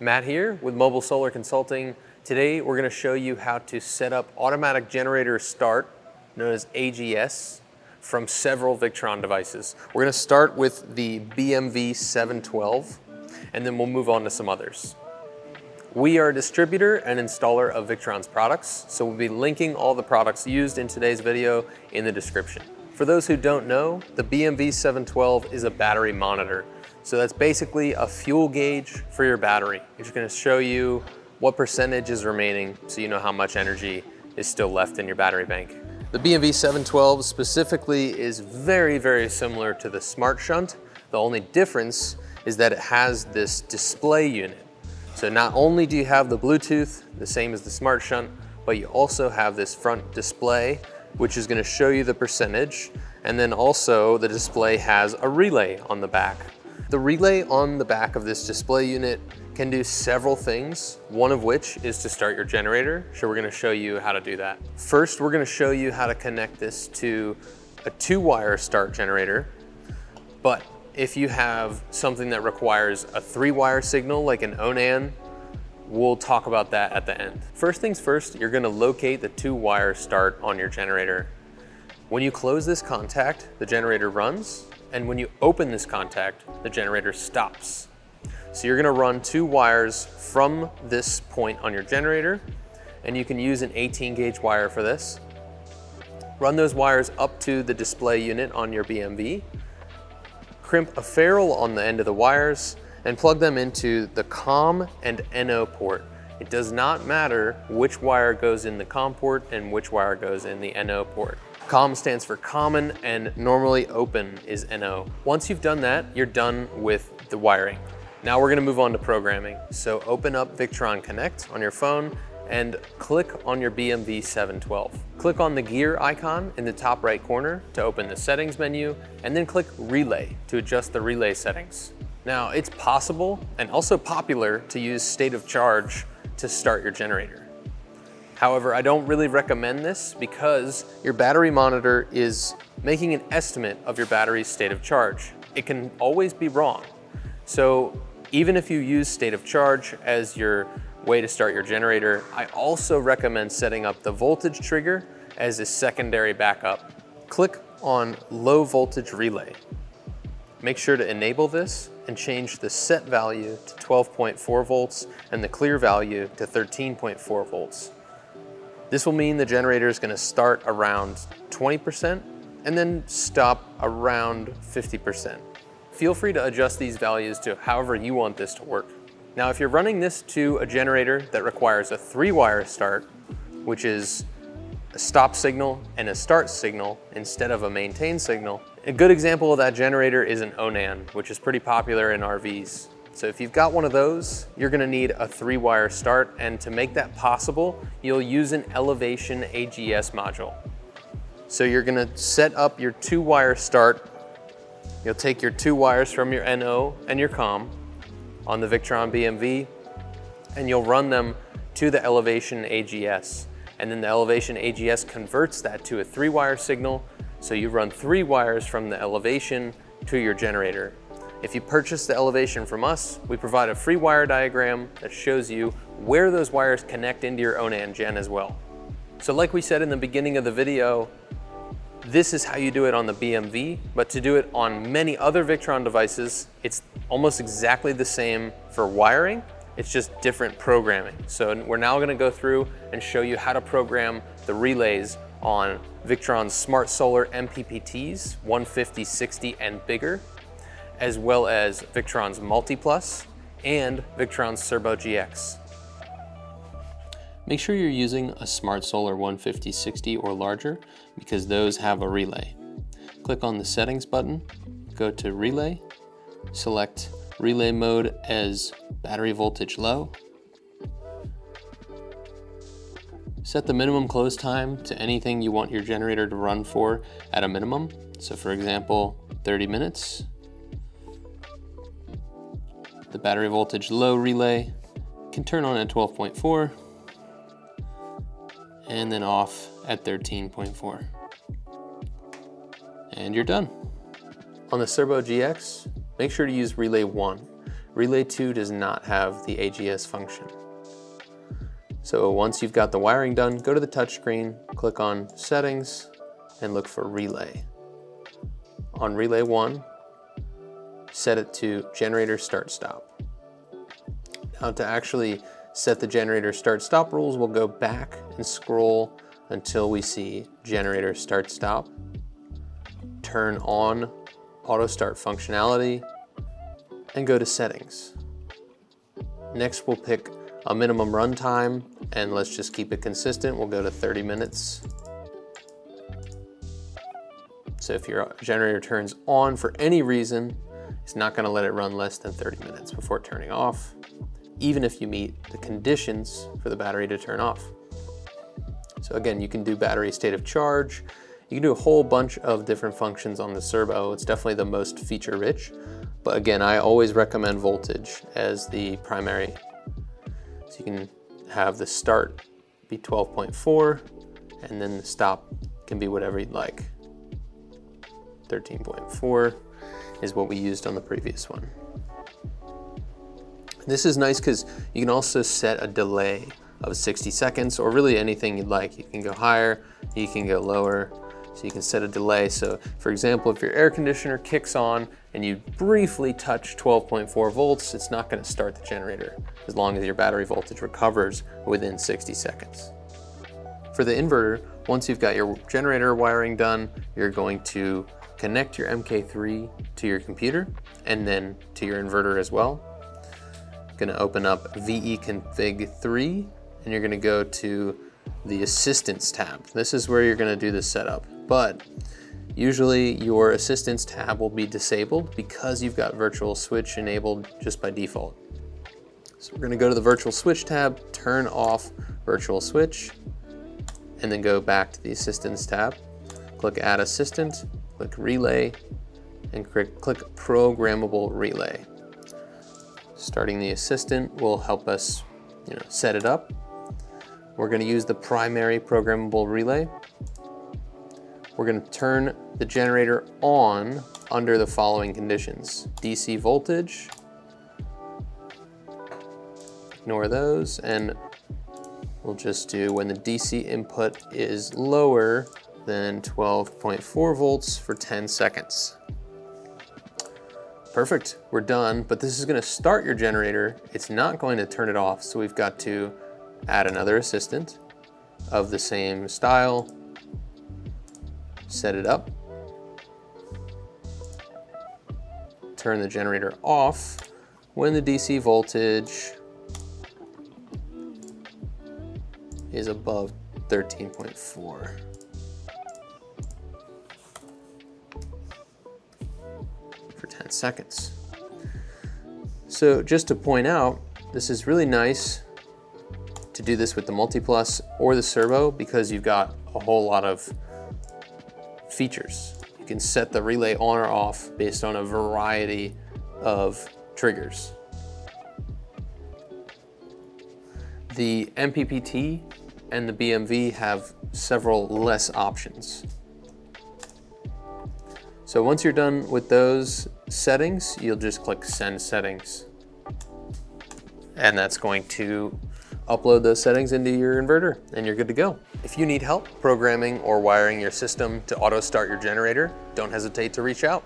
Matt here with Mobile Solar Consulting. Today we're going to show you how to set up automatic generator start, known as AGS, from several Victron devices. We're going to start with the BMV 712 and then we'll move on to some others. We are a distributor and installer of Victron's products, so we'll be linking all the products used in today's video in the description. For those who don't know, the BMV 712 is a battery monitor. So that's basically a fuel gauge for your battery. It's gonna show you what percentage is remaining so you know how much energy is still left in your battery bank. The BMV 712 specifically is very, very similar to the Smart Shunt. The only difference is that it has this display unit. So not only do you have the Bluetooth, the same as the Smart Shunt, but you also have this front display, which is gonna show you the percentage. And then also the display has a relay on the back. The relay on the back of this display unit can do several things, one of which is to start your generator. So we're gonna show you how to do that. First, we're gonna show you how to connect this to a two wire start generator. But if you have something that requires a three wire signal like an ONAN, we'll talk about that at the end. First things first, you're gonna locate the two wire start on your generator. When you close this contact, the generator runs and when you open this contact, the generator stops. So you're gonna run two wires from this point on your generator, and you can use an 18 gauge wire for this. Run those wires up to the display unit on your BMV, crimp a ferrule on the end of the wires, and plug them into the COM and NO port. It does not matter which wire goes in the COM port and which wire goes in the NO port. COM stands for common and normally open is NO. Once you've done that, you're done with the wiring. Now we're gonna move on to programming. So open up Victron Connect on your phone and click on your BMV 712. Click on the gear icon in the top right corner to open the settings menu and then click relay to adjust the relay settings. Now it's possible and also popular to use state of charge to start your generator. However, I don't really recommend this because your battery monitor is making an estimate of your battery's state of charge. It can always be wrong. So even if you use state of charge as your way to start your generator, I also recommend setting up the voltage trigger as a secondary backup. Click on low voltage relay. Make sure to enable this and change the set value to 12.4 volts and the clear value to 13.4 volts. This will mean the generator is gonna start around 20% and then stop around 50%. Feel free to adjust these values to however you want this to work. Now, if you're running this to a generator that requires a three wire start, which is a stop signal and a start signal instead of a maintain signal, a good example of that generator is an ONAN, which is pretty popular in RVs. So if you've got one of those, you're gonna need a three wire start. And to make that possible, you'll use an elevation AGS module. So you're gonna set up your two wire start. You'll take your two wires from your NO and your COM on the Victron BMV, and you'll run them to the elevation AGS. And then the elevation AGS converts that to a three wire signal. So you run three wires from the elevation to your generator. If you purchase the elevation from us, we provide a free wire diagram that shows you where those wires connect into your ONAN gen as well. So like we said in the beginning of the video, this is how you do it on the BMV, but to do it on many other Victron devices, it's almost exactly the same for wiring, it's just different programming. So we're now gonna go through and show you how to program the relays on Victron's Smart Solar MPPTs, 150, 60, and bigger as well as Victron's MultiPlus and Victron's Cerbo GX. Make sure you're using a Smart Solar 15060 or larger because those have a relay. Click on the settings button, go to relay, select relay mode as battery voltage low, Set the minimum close time to anything you want your generator to run for at a minimum. So for example, 30 minutes. The battery voltage low relay can turn on at 12.4 and then off at 13.4. And you're done. On the Cerbo GX, make sure to use relay one. Relay 2 does not have the AGS function. So once you've got the wiring done, go to the touchscreen, click on Settings, and look for Relay. On Relay 1, set it to Generator Start Stop. Now to actually set the generator start stop rules, we'll go back and scroll until we see generator start stop, turn on auto start functionality, and go to settings. Next, we'll pick a minimum runtime and let's just keep it consistent. We'll go to 30 minutes. So if your generator turns on for any reason, it's not gonna let it run less than 30 minutes before turning off, even if you meet the conditions for the battery to turn off. So again, you can do battery state of charge. You can do a whole bunch of different functions on the Cerbo. It's definitely the most feature rich. But again, I always recommend voltage as the primary. So you can have the start be 12.4 and then the stop can be whatever you'd like. 13.4 is what we used on the previous one. This is nice because you can also set a delay of 60 seconds or really anything you'd like. You can go higher, you can go lower, so you can set a delay. So for example, if your air conditioner kicks on and you briefly touch 12.4 volts, it's not gonna start the generator as long as your battery voltage recovers within 60 seconds. For the inverter, once you've got your generator wiring done, you're going to connect your MK3 to your computer and then to your inverter as well. Gonna open up VE config 3 and you're gonna go to the assistance tab. This is where you're gonna do the setup, but usually your assistance tab will be disabled because you've got virtual switch enabled just by default. So we're gonna go to the virtual switch tab, turn off virtual switch, and then go back to the assistance tab. Click add assistant, click relay, and click, click programmable relay. Starting the assistant will help us you know, set it up. We're gonna use the primary programmable relay. We're gonna turn the generator on under the following conditions. DC voltage, ignore those, and we'll just do when the DC input is lower than 12.4 volts for 10 seconds. Perfect, we're done, but this is gonna start your generator. It's not going to turn it off, so we've got to add another assistant of the same style, set it up, turn the generator off when the DC voltage is above 13.4. for 10 seconds. So just to point out, this is really nice to do this with the Multiplus or the Cerbo because you've got a whole lot of features. You can set the relay on or off based on a variety of triggers. The MPPT and the BMV have several less options. So once you're done with those settings, you'll just click send settings. And that's going to upload those settings into your inverter and you're good to go. If you need help programming or wiring your system to auto start your generator, don't hesitate to reach out.